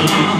Yeah.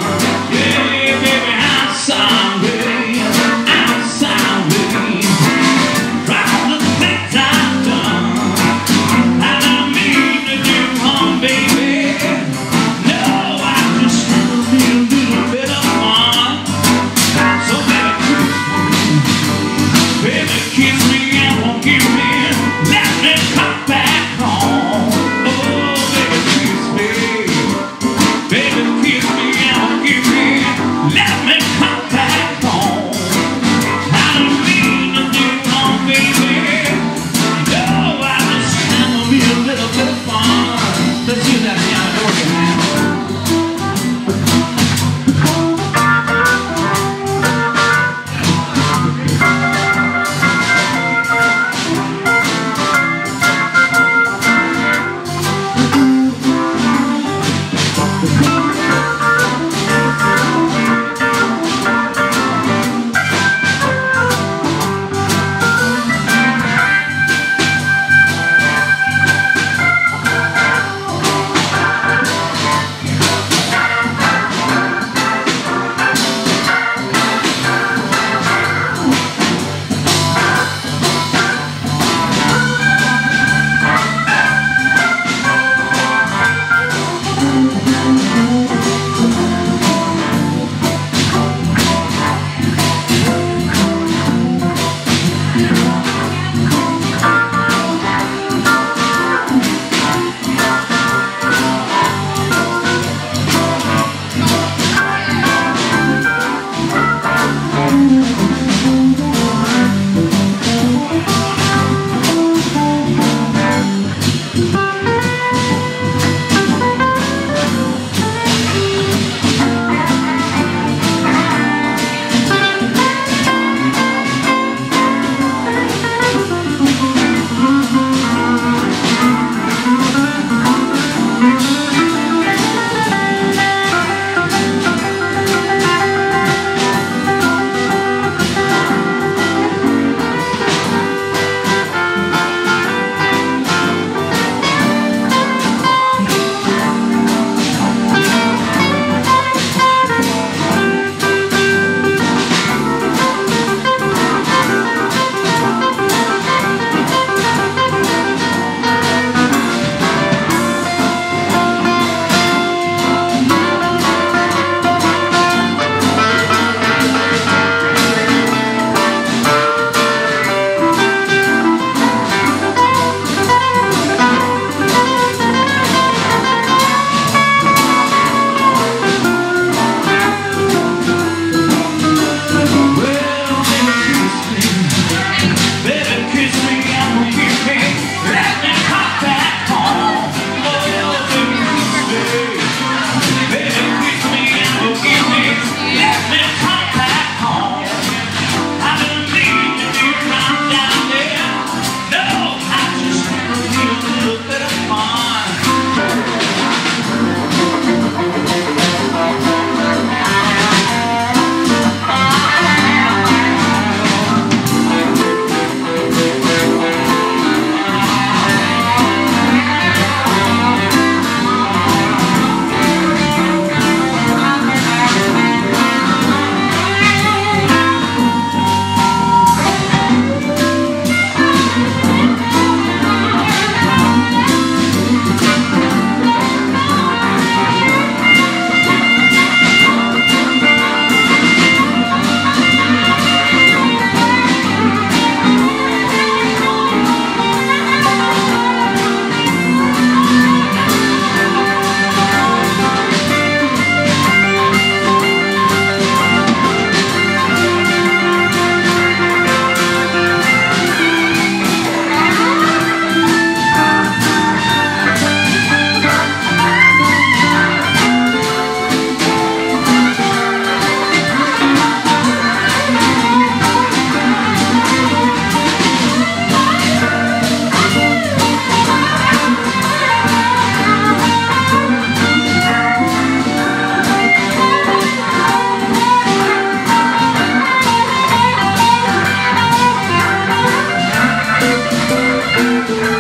Yeah.